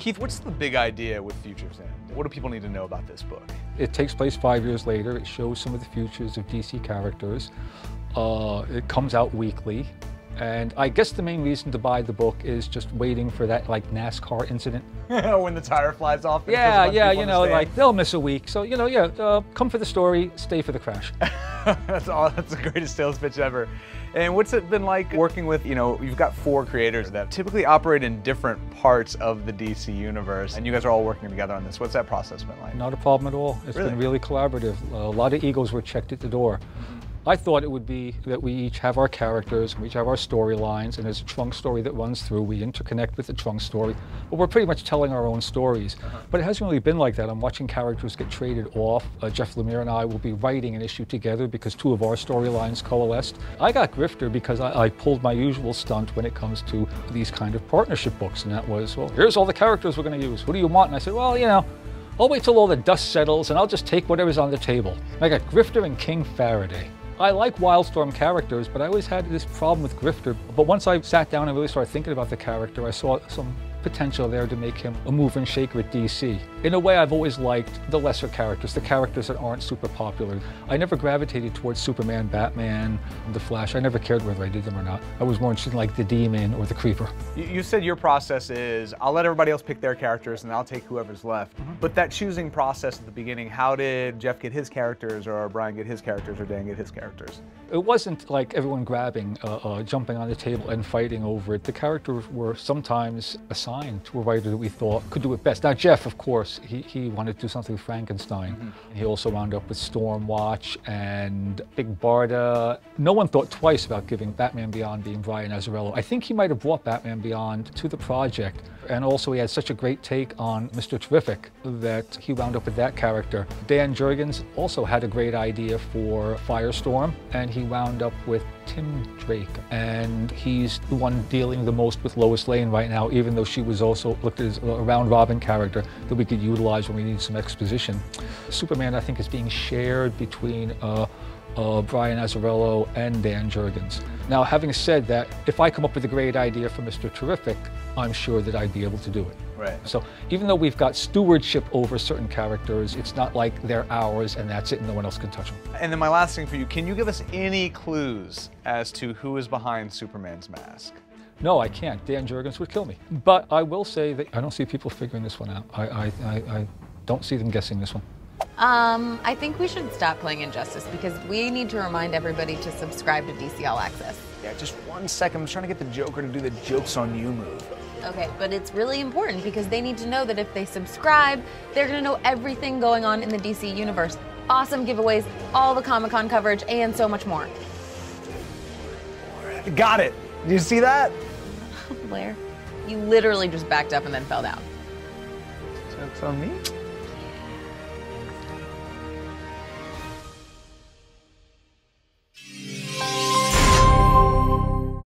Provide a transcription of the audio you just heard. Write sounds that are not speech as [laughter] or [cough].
Keith, what's the big idea with Futures End? What do people need to know about this book? It takes place five years later. It shows some of the futures of DC characters. Uh, it comes out weekly. And I guess the main reason to buy the book is just waiting for that like NASCAR incident. [laughs] when the tire flies off. Yeah, kills a bunch of yeah, you know, like they'll miss a week. So, you know, yeah, uh, come for the story, stay for the crash. [laughs] [laughs] that's all. That's the greatest sales pitch ever. And what's it been like working with? You know, you've got four creators that typically operate in different parts of the DC universe, and you guys are all working together on this. What's that process been like? Not a problem at all. It's Really? been really collaborative. A lot of egos were checked at the door. Mm-hmm. I thought it would be that we each have our characters, we each have our storylines, and there's a trunk story that runs through. We interconnect with the trunk story, but we're pretty much telling our own stories. But it hasn't really been like that. I'm watching characters get traded off. Uh, Jeff Lemire and I will be writing an issue together because two of our storylines coalesced. I got Grifter because I, I pulled my usual stunt when it comes to these kind of partnership books, and that was, well, here's all the characters we're going to use. What do you want? And I said, well, you know, I'll wait till all the dust settles and I'll just take whatever's on the table. I got Grifter and King Faraday. I like Wildstorm characters, but I always had this problem with Grifter. But once I sat down and really started thinking about the character, I saw some potential there to make him a mover and shaker at DC. In a way, I've always liked the lesser characters, the characters that aren't super popular. I never gravitated towards Superman, Batman, The Flash. I never cared whether I did them or not. I was more interested in like the Demon or the Creeper. You, said your process is I'll let everybody else pick their characters and I'll take whoever's left. But that choosing process at the beginning, how did Jeff get his characters, or Brian get his characters, or Dan get his characters? It wasn't like everyone grabbing, uh, uh, jumping on the table and fighting over it. The characters were sometimes assigned to a writer that we thought could do it best. Now, Jeff, of course, he, he wanted to do something with Frankenstein. Mm-hmm. He also wound up with Stormwatch and Big Barda. No one thought twice about giving Batman Beyond being Brian Azzarello. I think he might have brought Batman Beyond to the project. And also, he had such a great take on Mr. Terrific that he wound up with that character. Dan Jurgens also had a great idea for Firestorm, and he wound up with Tim Drake. And he's the one dealing the most with Lois Lane right now, even though she was also looked as a round robin character that we could utilize when we need some exposition. Superman, I think, is being shared between uh, uh, Brian Azzarello and Dan Jurgens. Now, having said that, if I come up with a great idea for Mr. Terrific, I'm sure that I'd be able to do it. Right. So even though we've got stewardship over certain characters, it's not like they're ours and that's it and no one else can touch them. And then my last thing for you, can you give us any clues as to who is behind Superman's mask? No, I can't. Dan Jurgens would kill me. But I will say that I don't see people figuring this one out. I, I, I, I don't see them guessing this one. Um, I think we should stop playing Injustice because we need to remind everybody to subscribe to DC All Access. Yeah, just one second. I'm trying to get the Joker to do the jokes on you move. Okay, but it's really important because they need to know that if they subscribe, they're going to know everything going on in the DC universe. Awesome giveaways, all the Comic Con coverage, and so much more. Got it. Do you see that? [laughs] Blair, you literally just backed up and then fell down. Jokes on me?